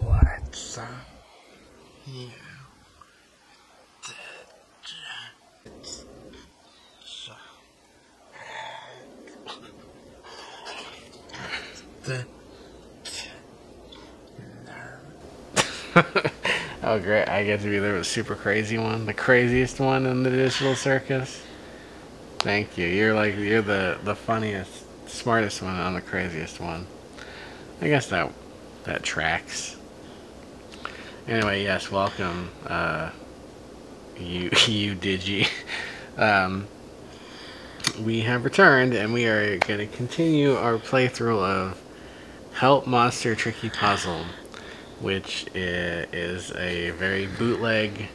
What's up? So the oh great! I get to be the super crazy one, the craziest one in the digital circus. Thank you. You're like you're the the funniest, smartest one, I'm the craziest one. I guess that that tracks. Anyway, yes, welcome, uh, you you Digi. Um, we have returned, and we are going to continue our playthrough of Help Monster Tricky Puzzle, which is a very bootleg,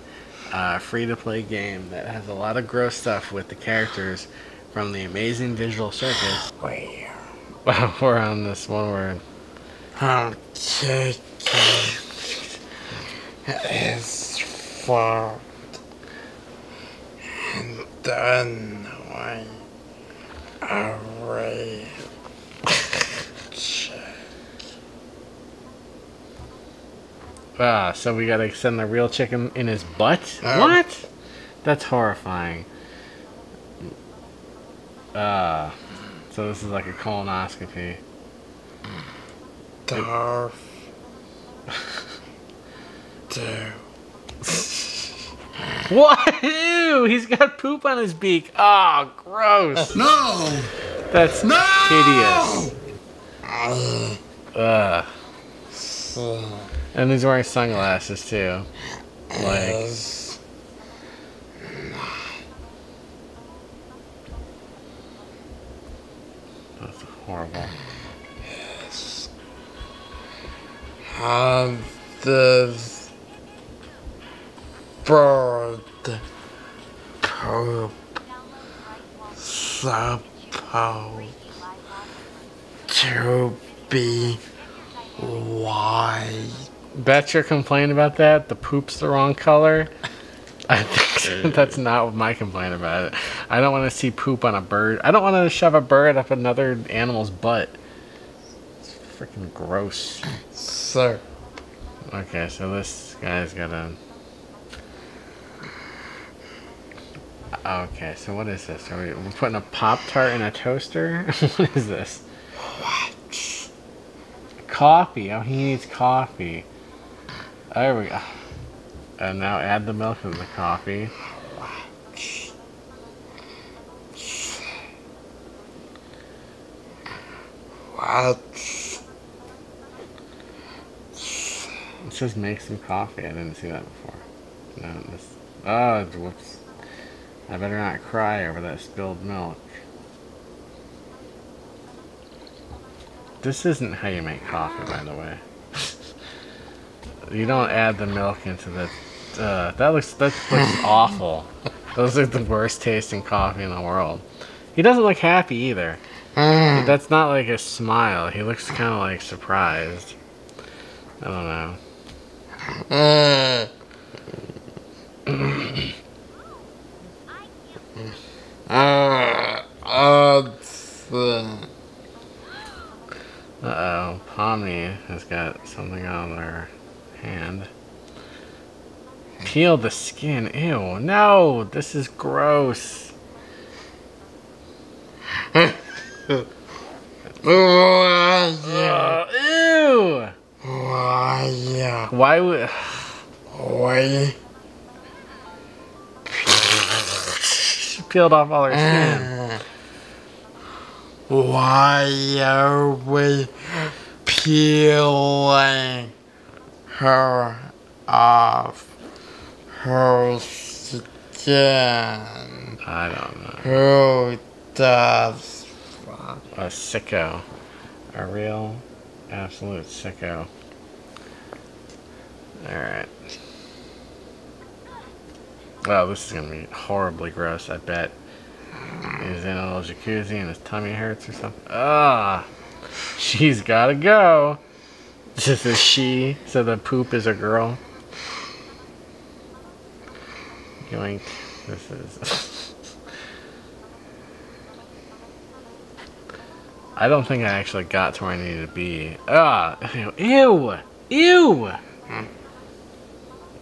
uh, free-to-play game that has a lot of gross stuff with the characters from the Amazing Digital Circus. where We're on this one word. Taking is fault and done way away. Ah, so we gotta send the real chicken in his butt? Um. what? That's horrifying. Ah, so this is like a colonoscopy. Darf do What? Ew, he's got poop on his beak. Oh, gross. no That's no hideous. Ugh. And he's wearing sunglasses too. Like, horrible. have this bird poop supposed to be white? Bet you're complaining about that? The poop's the wrong color? I think that's not my complaint about it. I don't want to see poop on a bird. I don't want to shove a bird up another animal's butt. It's freaking gross. Sir, Okay, so this guy's got a. Okay, so what is this? Are we we're putting a Pop Tart in a toaster? what is this? what? Coffee. Oh, he needs coffee. There we go. And now add the milk to the coffee. What? It says make some coffee. I didn't see that before. No, this. Oh, whoops. I better not cry over that spilled milk. This isn't how you make coffee, by the way. you don't add the milk into the. Uh, that looks that looks awful. Those are the worst tasting coffee in the world. He doesn't look happy either. Mm. That's not like a smile. He looks kind of like surprised. I don't know. Mm. Uh, uh, uh, Uh oh, Pomni has got something on her hand. Peel the skin. Ew, no, this is gross. Why? Uh, ew! Why? Why would. Why? She peeled off all her skin. Why are we peeling her off her skin? I don't know. Who does? what? A sicko. A real, absolute sicko. Alright. Oh, this is gonna be horribly gross, I bet. He's in a little jacuzzi and his tummy hurts or something. Ah! She's gotta go! This is she, so the poop is a girl. Yoink. This is. I don't think I actually got to where I needed to be. Ah, ew, ew.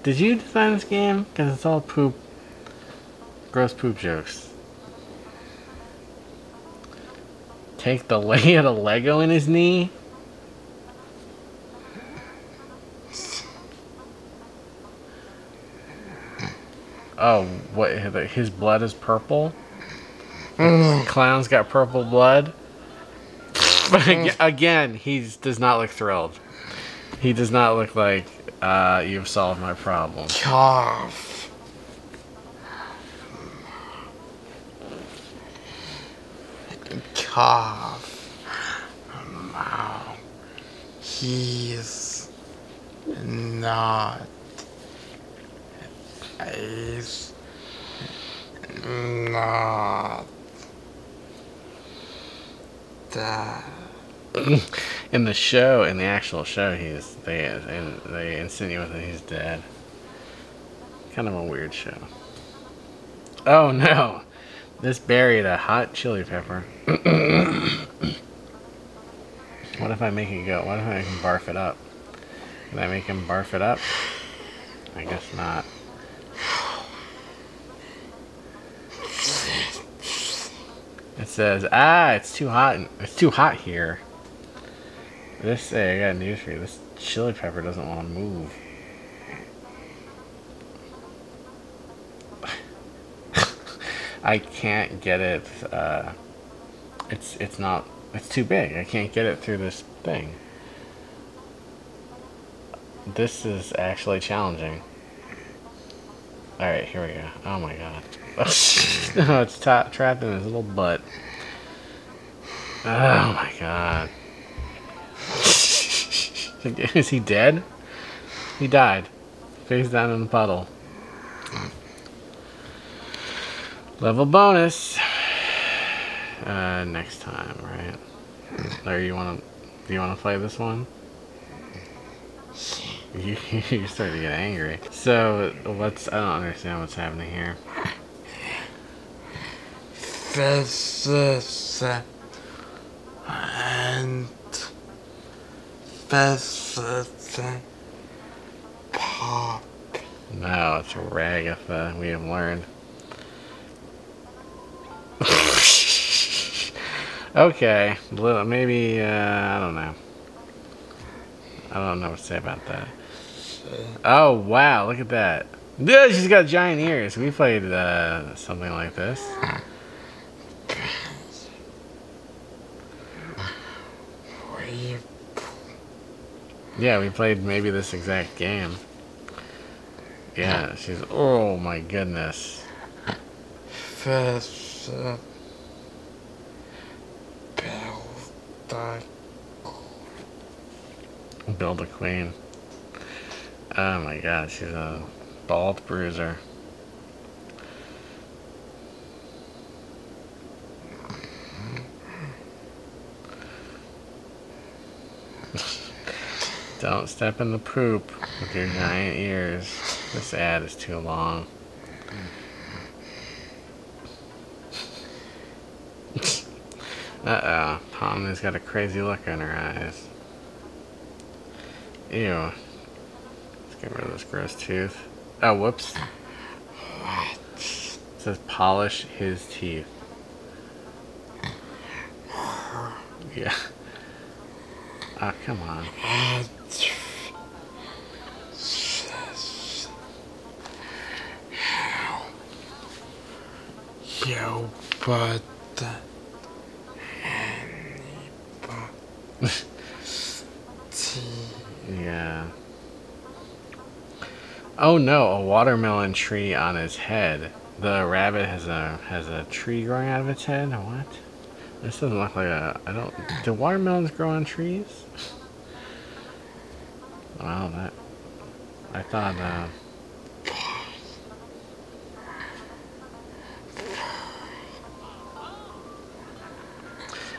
Did you design this game? Because it's all poop, gross poop jokes. Take the lay of the Lego in his knee. Oh, what? His blood is purple. Clown's got purple blood. But again, he does not look thrilled. He does not look like uh, you've solved my problem. Cough. Cough. Wow. He's not. Not. In the show, in the actual show, he's they and they insinuate that he's dead. Kind of a weird show. Oh no! This buried a hot chili pepper. what if I make it go? What if I him barf it up? Can I make him barf it up? I guess not. Says, ah, it's too hot. It's too hot here. This, hey, I got news for you. This chili pepper doesn't want to move. I can't get it. Uh, it's it's not. It's too big. I can't get it through this thing. This is actually challenging. All right, here we go. Oh my god. no, it's ta- trapped in his little butt. Oh my god. Is he dead? He died. Face down in the puddle. Level bonus. Uh, next time, right? Or you wanna do you wanna play this one? You you starting to get angry. So what's I don't understand what's happening here. Physics and physics pop. No, it's Ragatha, we have learned. okay, maybe, uh, I don't know. I don't know what to say about that. Oh, wow, look at that. Yeah, she's got giant ears. We played uh, something like this. Yeah, we played maybe this exact game. Yeah, she's, oh my goodness. the Build a queen. Oh my god, she's a bald bruiser. Don't step in the poop with your giant ears. This ad is too long. Uh oh, Pomni's got a crazy look in her eyes. Ew. Get rid of this gross tooth. Oh, whoops. What? It says polish his teeth. Yeah. Ah, come on. Yo, but Yeah. Oh no, a watermelon tree on his head. The rabbit has a has a tree growing out of its head. What? This doesn't look like a. I don't. Do watermelons grow on trees? Well, that. I thought. Uh,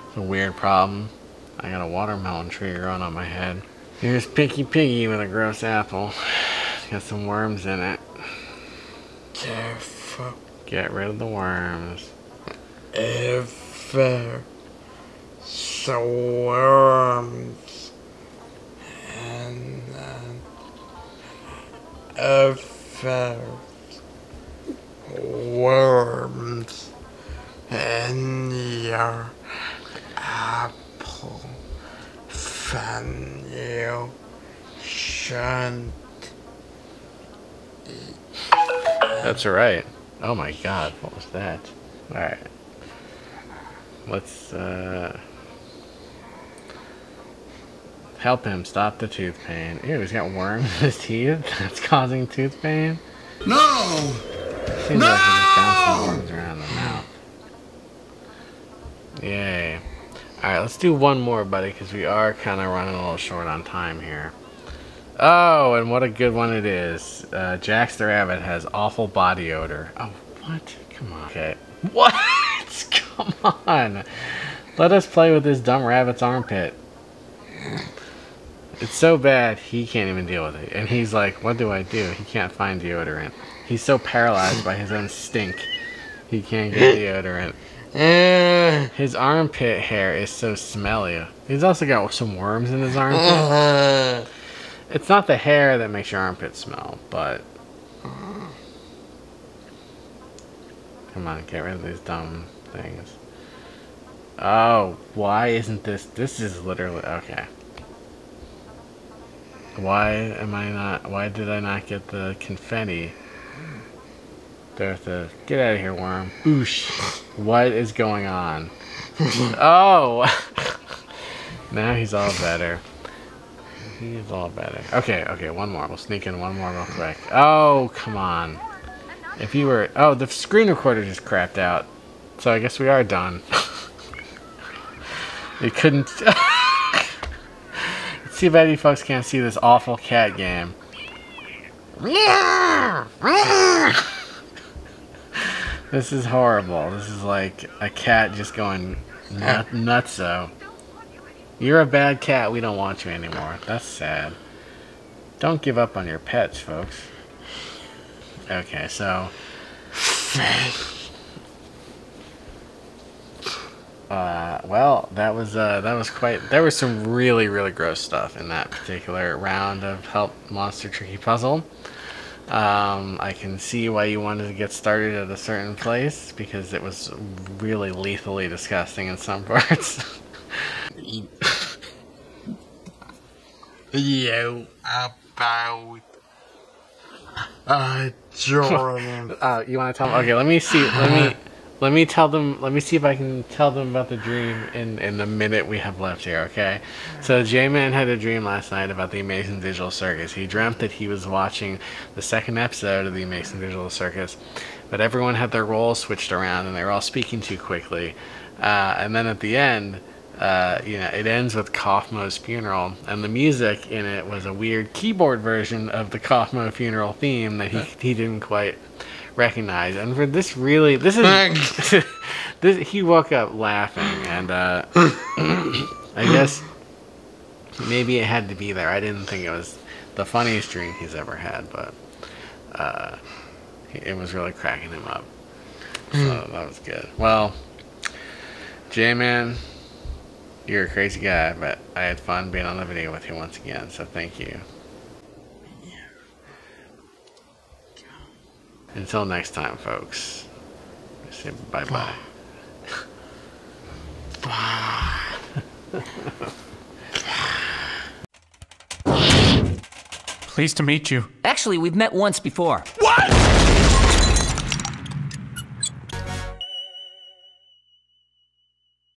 it's a weird problem. I got a watermelon tree growing on my head. Here's Picky Piggy with a gross apple. Got some worms in it. careful Get rid of the worms. ever worms and uh, then affect worms in your apple then you shouldn't That's right. Oh my god, what was that? Alright. Let's, uh... Help him stop the tooth pain. Ew, he's got worms in his teeth? That's causing tooth pain? No! Seems like he's just bouncing worms around the mouth. Yay. Alright, let's do one more, buddy, because we are kind of running a little short on time here. Oh, and what a good one it is. Uh, Jax the Rabbit has awful body odor. Oh, what? Come on. Okay. What? Come on. Let us play with this dumb rabbit's armpit. It's so bad, he can't even deal with it. And he's like, what do I do? He can't find deodorant. He's so paralyzed by his own stink. He can't get deodorant. Uh, His armpit hair is so smelly. He's also got some worms in his armpit. It's not the hair that makes your armpit smell, but. Come on, get rid of these dumb things. Oh, why isn't this? This is literally. Okay. Why am I not. Why did I not get the confetti? There's the. Get out of here, worm. Boosh. What is going on? oh! now he's all better. He's all better. Okay, okay, one more. We'll sneak in one more real quick. Oh, come on. If you were... Oh, the screen recorder just crapped out. So I guess we are done. it couldn't... It's too bad you folks can't see this awful cat game. This is horrible. This is like a cat just going nut nutso. You're a bad cat. We don't want you anymore. That's sad. Don't give up on your pets, folks. Okay, so. Uh, well, that was uh, that was quite. There was some really really gross stuff in that particular round of Help Monster Tricky Puzzle. Um, I can see why you wanted to get started at a certain place because it was really lethally disgusting in some parts. You about uh, Jordan. Uh, you want to tell them? Okay, let me see. Let me let me tell them. Let me see if I can tell them about the dream in in the minute we have left here. Okay. So J Man had a dream last night about the Amazing Digital Circus. He dreamt that he was watching the second episode of the Amazing Digital Circus, but everyone had their roles switched around and they were all speaking too quickly. Uh, and then at the end. Uh, you know, it ends with Kaufmo's funeral, and the music in it was a weird keyboard version of the Kaufmo funeral theme that he he didn't quite recognize. And for this, really, this is this. He woke up laughing, and uh, I guess maybe it had to be there. I didn't think it was the funniest dream he's ever had, but uh, it was really cracking him up. So that was good. Well, J Man, you're a crazy guy, but I had fun being on the video with you once again, so thank you. Until next time, folks. Say bye bye. Pleased to meet you. Actually, we've met once before. What?